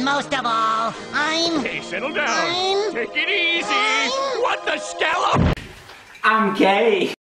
most of all, I'm. Hey, settle down. I'm- Take it easy. What the scallop? I'm gay.